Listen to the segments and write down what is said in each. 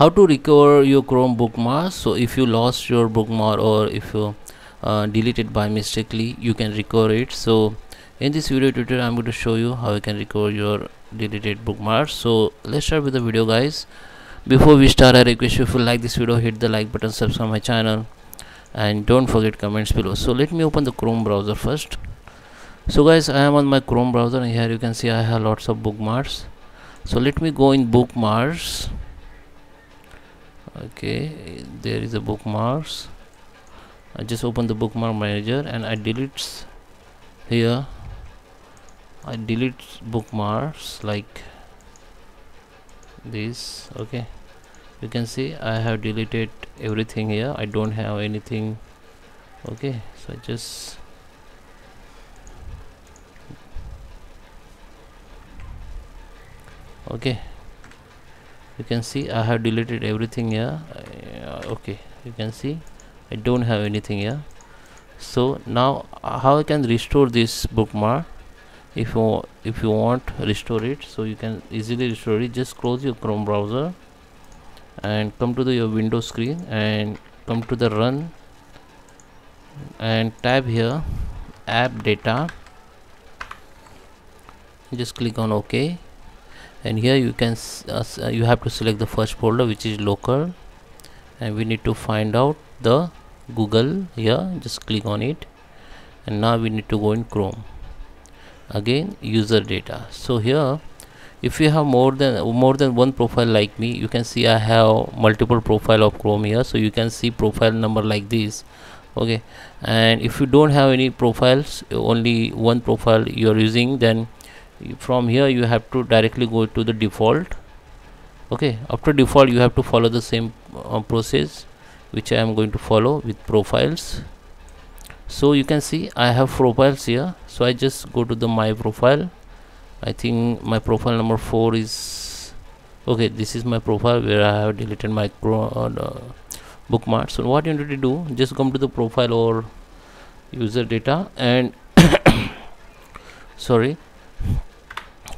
how to recover your chrome bookmarks so if you lost your bookmark or if you uh, delete it by mistakenly you can recover it. So in this video tutorial i'm going to show you how you can recover your deleted bookmarks. So let's start with the video guys. Before we start i request you if you like this video hit the like button subscribe my channel and don't forget comments below. So let me open the chrome browser first. So guys i am on my chrome browser and here you can see i have lots of bookmarks. So let me go in bookmarks okay there is a bookmarks. I just open the bookmark manager and I delete here. I delete bookmarks like this okay. You can see I have deleted everything here. I don't have anything okay. So I just okay you can see I have deleted everything here. Uh, okay you can see I don't have anything here. So now how I can restore this bookmark? If you if you want restore it. So you can easily restore it. Just close your Chrome browser and come to the your window screen and come to the run and tab here app data. Just click on ok and here you can uh, you have to select the first folder which is local. And we need to find out the google here. Just click on it. And now we need to go in chrome. Again user data. So here if you have more than more than one profile like me you can see i have multiple profile of chrome here. So you can see profile number like this. Okay. And if you don't have any profiles only one profile you are using then from here you have to directly go to the default. Okay after default you have to follow the same uh, process which I am going to follow with profiles. So you can see I have profiles here. So I just go to the my profile. I think my profile number 4 is okay this is my profile where I have deleted my uh, bookmark so what you need to do just come to the profile or user data and sorry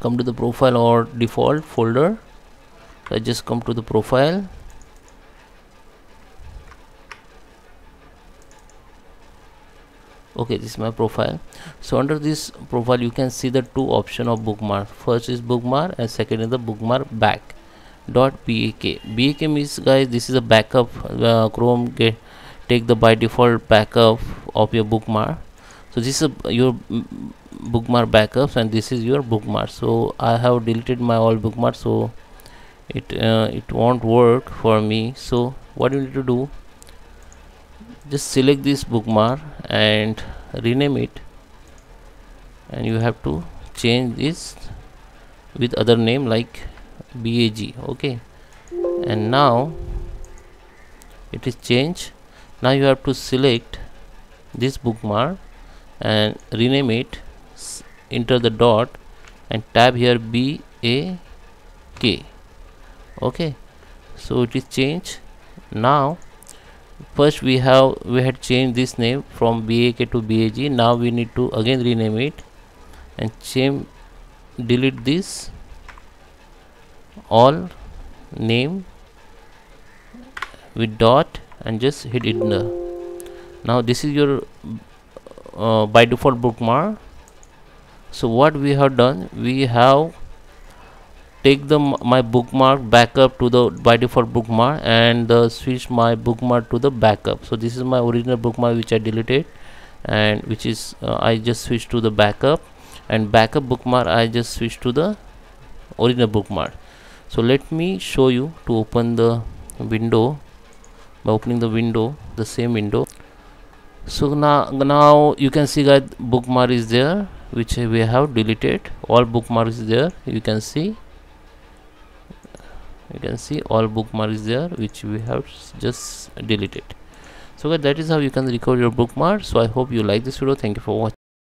come to the profile or default folder. So I just come to the profile. Okay this is my profile. So under this profile you can see the two option of bookmark. First is bookmark and second is the bookmark back. Dot bak bak means guys this is a backup uh, chrome get take the by default backup of your bookmark. So this is a, your bookmark backups and this is your bookmark. So i have deleted my all bookmarks so it uh, it won't work for me. So what you need to do just select this bookmark and rename it. And you have to change this with other name like bag okay? And now it is changed. Now you have to select this bookmark and rename it enter the dot and tab here b a k. Okay. So it is changed. Now first we have we had changed this name from BAK to BAG now we need to again rename it and change delete this. All name with dot and just hit enter. Now this is your uh, by default bookmark so what we have done we have take the my bookmark backup to the by default bookmark and uh, switch my bookmark to the backup. So this is my original bookmark which I deleted and which is uh, I just switched to the backup and backup bookmark I just switched to the original bookmark. So let me show you to open the window by opening the window the same window. So now now you can see that bookmark is there which we have deleted. All bookmarks there you can see. You can see all bookmarks there which we have just deleted. So that is how you can record your bookmark so i hope you like this video. Thank you for watching